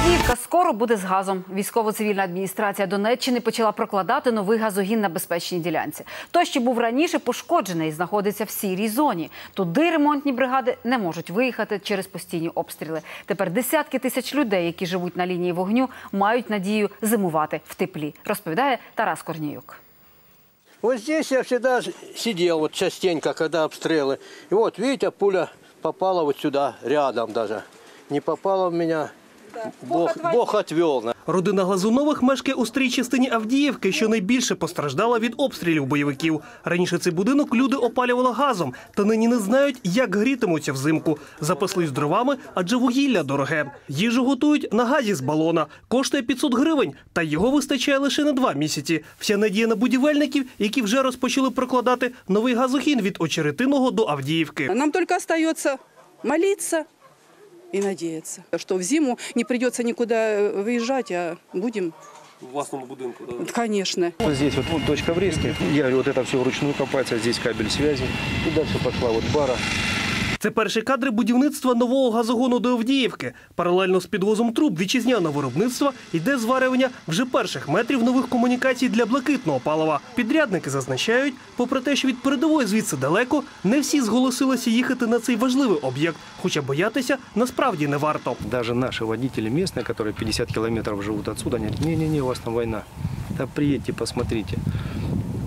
Авдіївка скоро буде з газом. Військово-цивільна адміністрація Донеччини почала прокладати новий газогін на безпечній ділянці. Той, що був раніше пошкоджений, знаходиться в сірій зоні. Туди ремонтні бригади не можуть виїхати через постійні обстріли. Тепер десятки тисяч людей, які живуть на лінії вогню, мають надію зимувати в теплі. Розповідає Тарас Корніюк. Вот здесь я всегда сидел вот частенько, когда обстрелы. И вот, видите, пуля попала вот сюда, рядом даже. Не попала в меня. Бог, Бог отвел. Родина Глазунових мешкає у старій частині Авдіївки, що найбільше постраждала від обстрілів бойовиків. Раніше цей будинок люди опалювали газом, та нині не знають, як грітимуться взимку. Запаслись дровами, адже вугілля дороге. Їжу готують на газі з балона. Коштує 500 гривень, та його вистачає лише на два місяці. Вся надія на будівельників, які вже розпочали прокладати новий газохін від Очеретиного до Авдіївки. Нам только остается молиться и надеяться, что в зиму не придется никуда э, выезжать, а будем, В власному будинку, да. конечно. Вот здесь вот, вот точка врезки. Я вот это все вручную копается, здесь кабель связи. И дальше пошла вот бара. Це перші кадри будівництва нового газогону до Авдіївки. Паралельно з підвозом труб вітчизняного виробництва йде зварювання вже перших метрів нових комунікацій для блакитного палива. Підрядники зазначають, попри те, що від передової звідси далеко, не всі зголосилися їхати на цей важливий об'єкт, хоча боятися насправді не варто. Даже наши водители местные, которые 50 километров живут отсюда, они говорят, не-не-не, у вас там война. Да приедьте, посмотрите.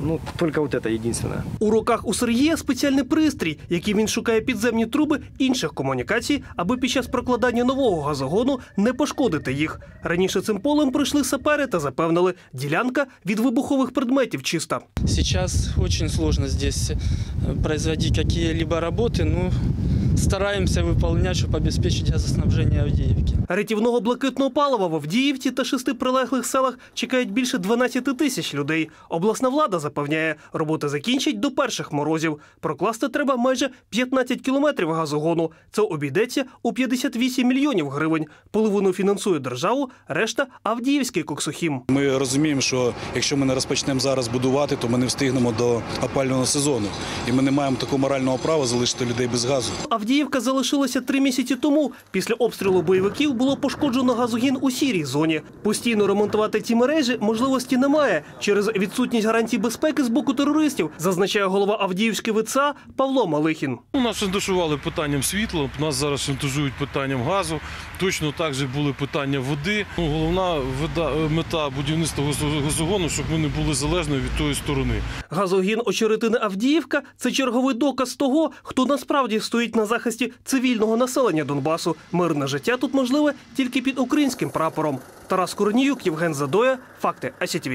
Ну, только вот это единственное. У руках у Сергія спеціальний пристрій, який він шукає підземні труби інших комунікацій, аби під час прокладання нового газогону не пошкодити їх. Раніше цим полем пройшли сапери та запевнили, ділянка від вибухових предметів чиста. Сейчас очень сложно здесь э, производить какие-либо работы, но стараемся выполнять, чтобы обеспечить газоснабжение Авдеевки. Рятівного блакитного палива в Авдіївці та шести прилеглих селах чекають більше 12 тисяч людей. Обласна влада запевняє, роботи закінчать до перших морозів. Прокласти треба майже 15 кілометрів газогону. Це обійдеться у 58 мільйонів гривень. Половину фінансує державу, решта Авдіївський коксохім. Ми розуміємо, що якщо ми не розпочнемо зараз будувати, то ми не встигнемо до опалювального сезону. І ми не маємо такого морального права залишити людей без газу. Авдіївка залишилася три місяці тому. Після обстрілу бойовиків було пошкоджено газогін у сірій зоні. Постійно ремонтувати ці мережі можливості немає через відсутність гарантій безпеки з боку терористів, зазначає голова Авдіївської ВЦА Павло Малихін. У нас шантажували питанням світла, нас зараз шантажують питанням газу. Точно так же були питання води. Ну, головна вида- мета будівництва газо- газогону, щоб ми не були залежні від тої сторони. Газогін Очеретини Авдіївка це черговий доказ того, хто насправді стоїть на захисті цивільного населення Донбасу. Мирне життя тут можливе тільки під українським прапором. Тарас Корніюк, Євген Задоя. Факти АСІТВ.